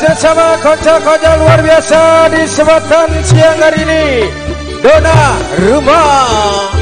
bersama kocak-kocak luar biasa di sebatan siang hari ini. Dona Rumah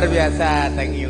luar biasa thank you